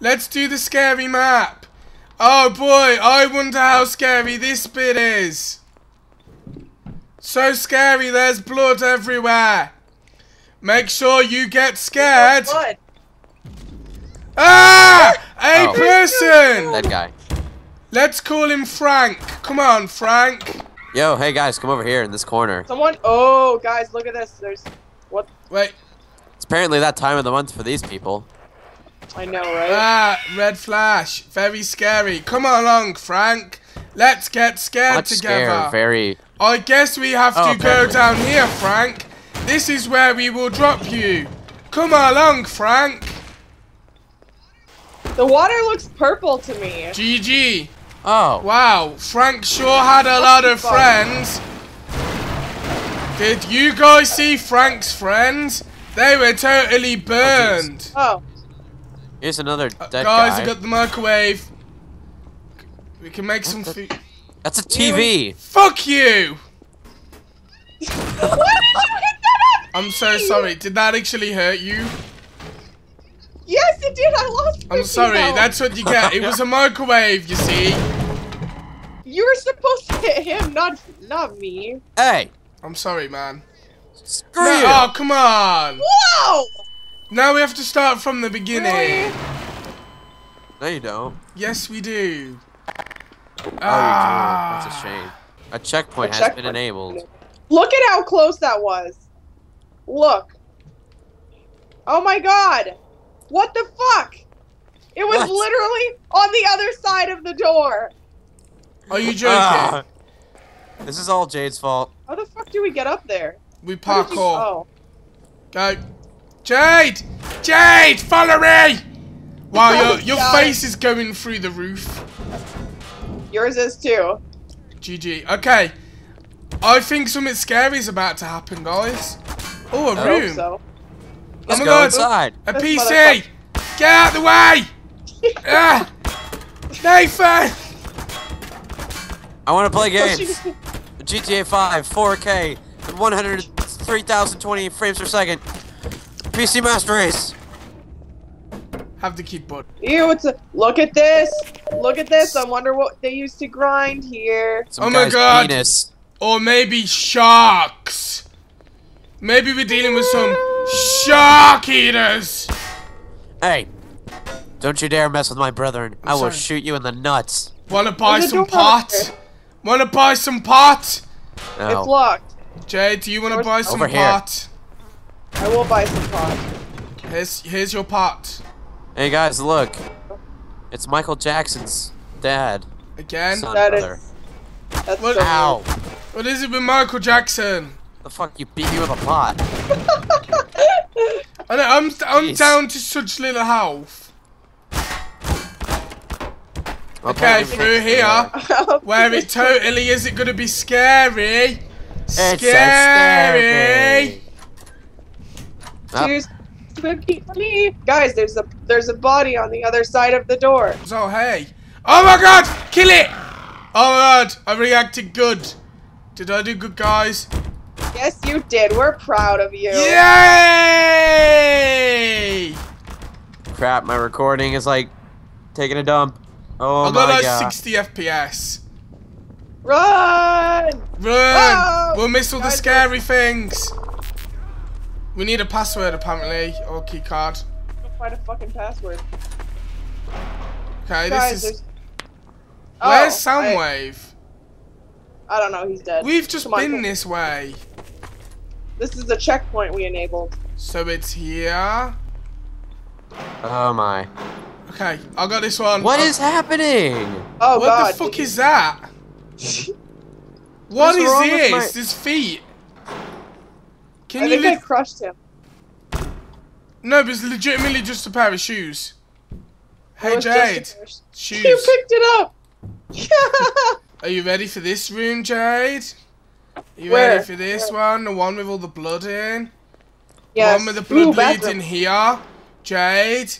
Let's do the scary map. Oh boy, I wonder how scary this bit is. So scary, there's blood everywhere. Make sure you get scared. Blood. Ah! A Oh. person! That guy. Let's call him Frank. Come on, Frank. Yo, hey guys, come over here in this corner. Someone. Oh, guys, look at this. There's. What? Wait. It's apparently that time of the month for these people. I know, right? Ah, red flash. Very scary. Come along, Frank. Let's get scared Much together. scare, very. I guess we have Oh, to go down here, Frank. This is where we will drop you. Come along, Frank. the water looks purple to me. GG. Oh, Wow, Frank sure had a lot of friends. Did you guys see Frank's friends? They were totally burned. Oh, here's another Uh, guys, guy. I got the microwave. We can make some food. That's a TV. Fuck you! why did you hit that? I'm so sorry. Did that actually hurt you? Yes, it did. I lost. I'm sorry. health. That's what you get. It was a microwave, you see. You were supposed to hit him, not not me. Hey, I'm sorry, man. screw No, you. oh, come on. Whoa! Now we have to start from the beginning. Really? No, you don't. Yes, we do. Oh, Ah. you do. That's a shame. A checkpoint A has been enabled. Look at how close that was. Look. Oh my god. What the fuck? It was What? literally on the other side of the door. Are you joking? Ah. this is all Jade's fault. How the fuck do we get up there? we How you- parkour. Oh. Go. Jade! Jade, follow me! Wow, your, your God. face is going through the roof. Yours is too. GG. Okay. I think something scary is about to happen, guys. Oh, a I hope room. So. Let's my go God. inside. A This PC! Get out the way! ah! Nathan! I want to play games. GTA 5, 4K, 103,020 frames per second. PC Master Race. Have the keyboard. Ew, it's a look at this. Look at this. I wonder what they used to grind here. Some Oh my God. Penis. Or maybe sharks. Maybe we're dealing with some shark eaters. Hey, don't you dare mess with my brethren. I will sorry. shoot you in the nuts. Wanna buy There's some door pot? Wanna buy some pot? No. It's locked. Jay, do you wanna Where's- buy some Over here. Pot? I will buy some pot. Here's here's your pot. Hey guys, look. It's Michael Jackson's dad. Again? Son. That brother. is. That's What- so Ow. What is it with Michael Jackson? The fuck you beat me with a pot? I know, I'm I'm Jeez. down to such little health. Okay, Okay, through here, where it totally is it gonna be scary. It's so Scary. Scary. Spooky for me. Guys, there's a there's a body on the other side of the door. So hey. Oh my god! Kill it! Oh my god, I reacted good. Did I do good guys? Yes, you did. We're proud of you. Yay! Crap, my recording is like taking a dump. Oh my god. I got my like god. 60 FPS. Run! Run! Whoa! We'll miss all the scary things. We need a password apparently, or key card. Find a fucking password. Okay, Guys, this is. there's. Where's Oh, I, Soundwave? I don't know. He's dead. We've just Come been come- this way. This is the checkpoint we enabled. So it's here. Oh my. Okay, I got this one. What I- is happening? Oh What god. the fuck did is that? What What's is this? my- This feet. Can I you think I crushed him. No, but it's legitimately just a pair of shoes. Hey was just a Jade, shoes. You picked it up. Are you ready for this room, Jade? Are you Where? ready for this one? The one with all the blood in? yes. The one with the blood Ooh, bathroom. in here? Jade?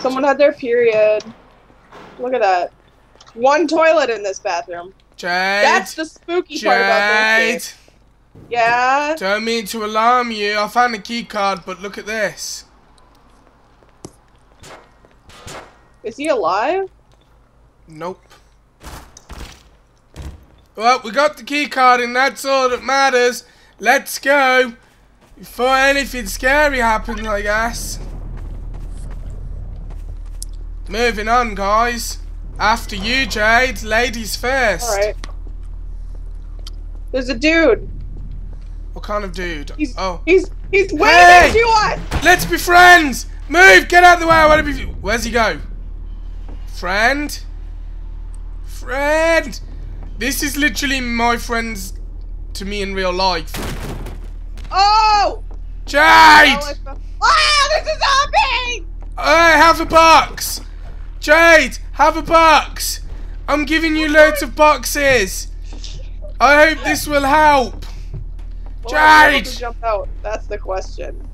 Someone had their period. Look at that. One toilet in this bathroom. Jade? That's the spooky part about this game. Yeah. Don't mean to alarm you. I found a key card, but look at this. Is he alive? Nope. Well, we got the key card and that's all that matters. Let's go. Before anything scary happens, I guess. Moving on, guys. After you, Jade. Ladies first. Alright. There's a dude. What kind of dude? He's oh. he's he's waving Hey! to us! Let's be friends! Move! Get out of the way! I want to be. Where's he go? Friend? Friend! This is literally my friends to me in real life. Oh! Jade! Oh, fell- ah, there's a zombie! Hey, have a box! Jade, have a box! I'm giving you loads of boxes! I hope this will help! Will I be able Jade! to jump out? That's the question.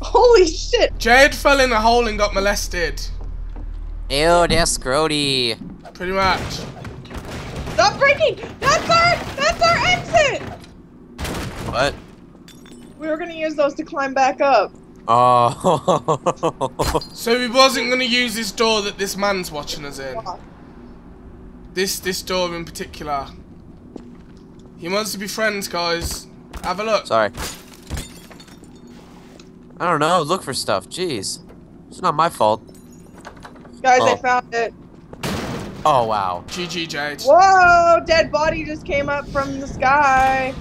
Holy shit! Jade fell in a hole and got molested. Ew, that's grody. Pretty much. Stop breaking! That's our that's our exit! What? We were gonna use those to climb back up. Oh. So we wasn't gonna use this door that this man's watching us in. This this door in particular. He wants to be friends, guys. Have a look. Sorry. I don't know. Look for stuff. Jeez. It's not my fault. Guys, I Oh. found it. Oh, wow. GG, Jade. Whoa! Dead body just came up from the sky.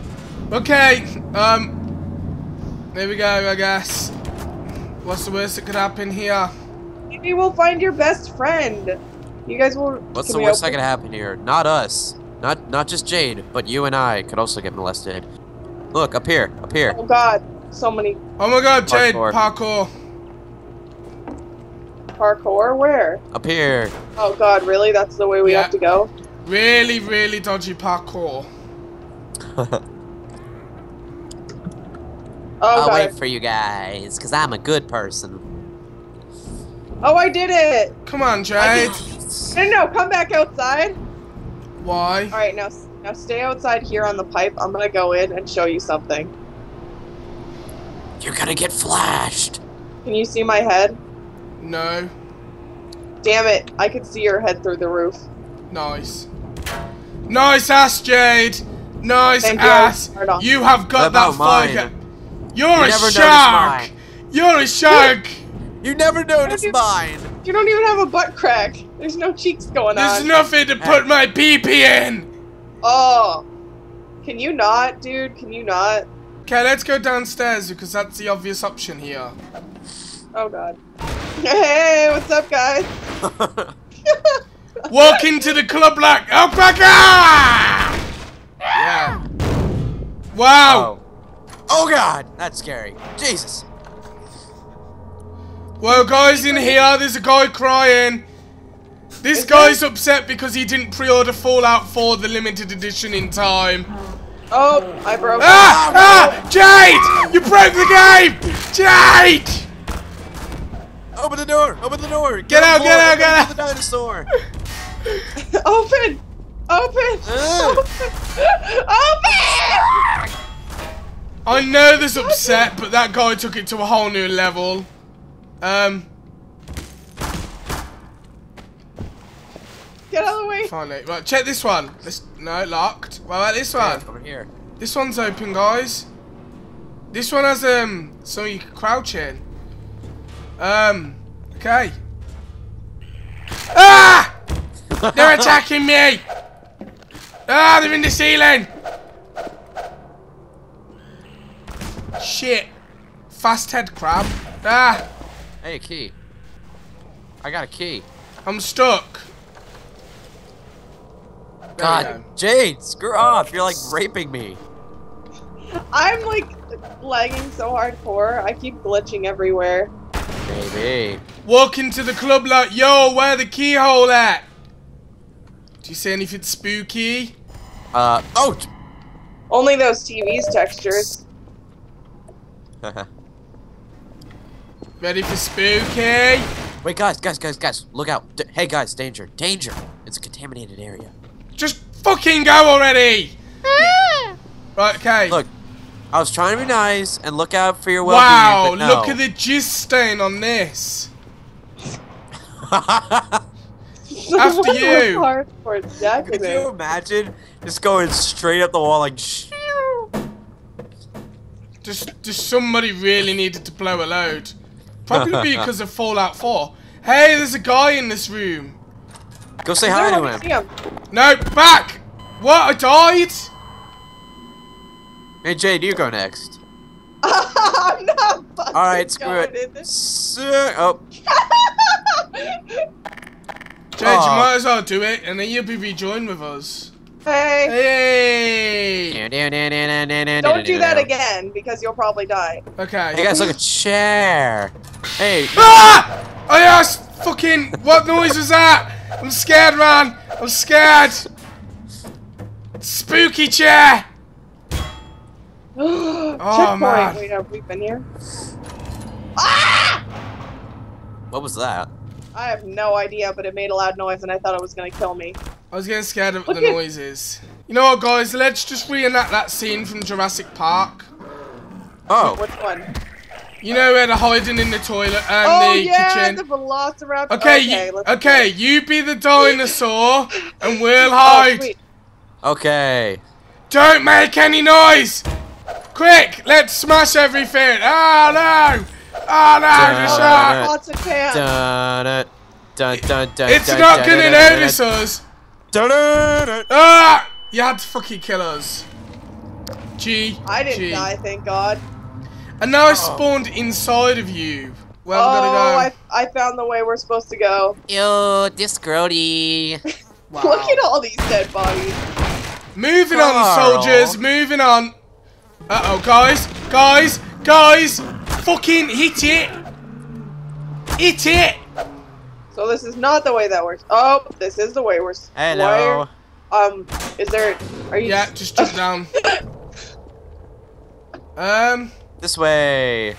Okay, um, there we go, I guess. What's the worst that could happen here? Maybe we'll find your best friend. You guys will. What's can the we worst that could happen here? Not us. Not not just Jade, but you and I could also get molested. Look, up here. Up here. Oh God! So many Oh my god, Jade, Parkour. parkour. parkour. Where? Up here. Oh God! Really? That's the way we Yeah. have to go. Really, really dodgy parkour. Oh I'll God! wait for you guys, because I'm a good person. Oh, I did it! Come on, Jade. No, no, come back outside. Why? All right, now now stay outside here on the pipe. I'm gonna go in and show you something. You're gonna get flashed. Can you see my head? No. Damn it! I could see your head through the roof. Nice. Nice ass, Jade. Nice Thank ass. Right on. You have got What that about mine? fire. You're You a shark. You're a shark. You never noticed you- mine. You don't even have a butt crack. There's no cheeks going There's on. There's nothing to put my pee pee in. Oh. Can you not, dude? Can you not? Okay, let's go downstairs because that's the obvious option here. Oh god. Hey, what's up, guys? Walk into the club like alpaca! Yeah. Wow. oh. oh God, that's scary. Jesus. Well, guys, in here, there's a guy crying. This Is guy's upset because he didn't pre-order Fallout 4 the limited edition in time. Oh, I broke. Ah! Ah! Jade! You broke the game! Jade! Open the door. Open the door. Get out, on get out, board, get open out. The dinosaur. Open! Open! Ugh. Open! Open! I know there's upset, but that guy took it to a whole new level. Um, Get out of the way. finally. Right, check this one. This, no, locked. What about this one? Over here. This one's open, guys. This one has um so you can crouch in. Um, okay. Ah! They're attacking me! Ah, they're in the ceiling! Shit. Fast head crab. Ah, Hey, a key. I got a key. I'm stuck. There we God. Jade, screw off. You're like raping me. I'm like lagging so hardcore. I keep glitching everywhere. Baby. Walk into the club like, yo, where the keyhole at? Do you see anything spooky? Uh, oh. Only those TV's textures. Ready for spooky? Wait, guys, guys, guys, guys, look out. D hey, guys, danger, danger. It's a contaminated area. Just fucking go already! right, okay. Look, I was trying to be nice and look out for your well-being, but no. look at the jizz stain on this. After you. Hardcore Could you imagine just going straight up the wall like shoo? Just, just somebody really needed to blow a load. Probably because of Fallout 4. Hey, there's a guy in this room. Go say hi to him. Him. No, back! What? I died? Hey Jade, you go next. I'm not fucking Alright, screw it. Sir, oh, Jade, you might as well do it, and then you'll be rejoined with us. hey, Hey! don't do that again because you'll probably die. Okay. Hey guys, look a chair. Hey, Ah! Oh yes! Fucking, what noise was that? I'm scared, man. I'm scared. Spooky chair. Oh, Checkpoint. man. Wait, have we been here? Ah! what was that? I have no idea, but it made a loud noise and I thought it was gonna kill me. I was getting scared of Look the at- noises. You know what, guys? Let's just reenact that scene from Jurassic Park. Oh, Which one? You know where they're hiding in the toilet and oh the yeah, kitchen. the Velociraptor. Okay, okay, you, let's okay, you be the dinosaur and we'll Oh, hide. sweet. okay. Don't make any noise! Quick, let's smash everything! Oh no! Oh no, dun, It's not dun, gonna dun, dun, notice us! Ah! You had to fucking kill us. G. I didn't G. die, thank God. And now I spawned inside of you. Where oh, we gotta go? I, I found the way we're supposed to go. Ew, this grody. Wow. Look at all these dead bodies. Moving on, soldiers. Moving on. Uh oh, guys, guys, guys! Fucking hit it! Hit it! So this is not the way that works. Oh, this is the way we're. s- Hello. Why, um, is there? Are you? Yeah, just jump down. Um, This way.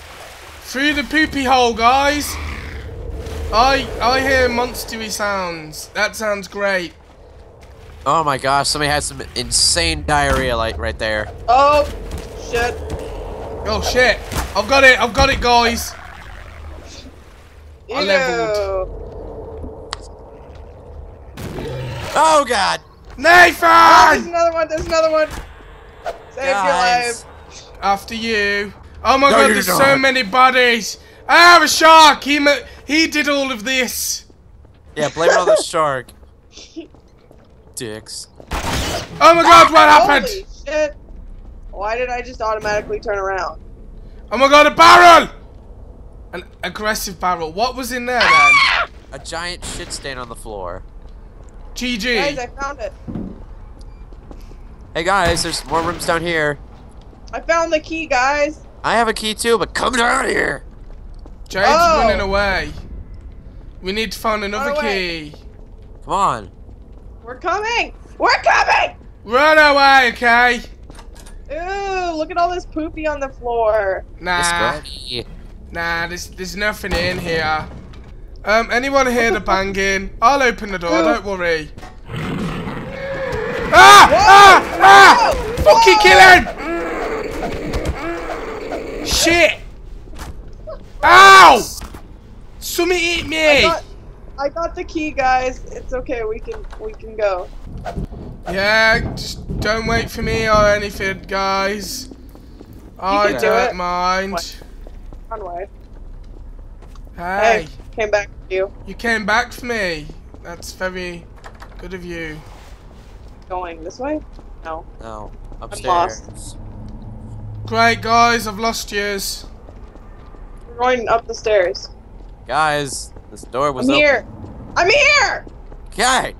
through the poopy hole, guys. I I hear monstery sounds. That sounds great. Oh my gosh, somebody had some insane diarrhea like right there. Oh, shit. Oh shit! I've got it! I've got it, guys. I leveled. Oh god. Oh, there's another one. There's another one. Save your life. After you. Oh my No, god, there's don't. so many bodies. I have a shark. He he did all of this. Yeah, blame it on the shark. Dicks. Oh my god, what happened? Holy shit. Why did I just automatically turn around? Oh my god, a barrel! An aggressive barrel. What was in there then? A giant shit stain on the floor. GG. Guys, I found it. Hey guys, there's more rooms down here. I found the key, guys. I have a key too, but come down here. Jade's Oh. running away. We need to find another key. Come on. We're coming. We're coming. Run away, okay? Ooh, look at all this poopy on the floor. Nah, nah, there's, there's nothing in here. Um, anyone hear the banging? I'll open the door, Ooh. don't worry. Ah! Ah! Ah! Whoa! Fucking kill him! Shit! Ow! Something hit I me! got, I got the key, guys. It's okay. We can we can go. Yeah, just don't wait for me or anything, guys. I can do don't it. mind. What? Run away. Hey, Hey, came back to you. you came back for me. That's very good of you. Going this way? No. No. Upstairs. lost. Great, guys, I've lost yous. We're going up the stairs. Guys, this door was I'm open. here. I'm here. Okay.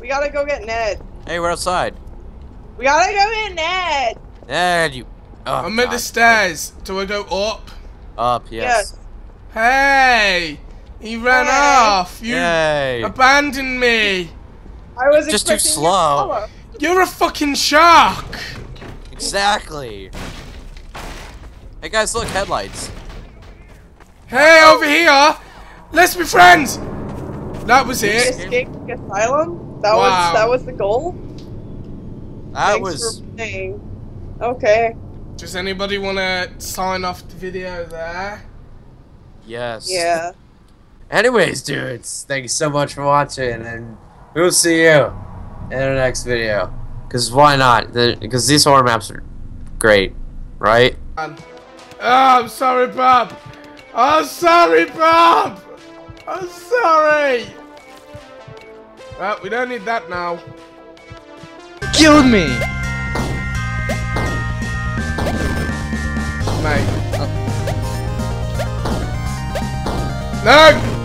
We gotta go get Ned. Hey, we're outside. We gotta go get Ned. Ned, you. Oh, I'm at the stairs. Do I go up? Up, yes. Hey! He ran Hey. off. You Yay. abandoned me. I was Just too expecting you to slow. You're a fucking shark. Exactly. Hey guys, look, headlights. Hey, over here. Let's be friends. That was it. Escape the asylum. That Wow. was that was the goal. That Thanks was. for playing. Okay. Does anybody want to sign off the video there? Yes. Yeah. Anyways, dudes, thank you so much for watching, and we'll see you in the next video. Cause why not? Because these horror maps are great, right? Oh, I'm sorry, Bob. I'm sorry, Bob. I'm sorry. Well, we don't need that now. Killed me! Mate. No!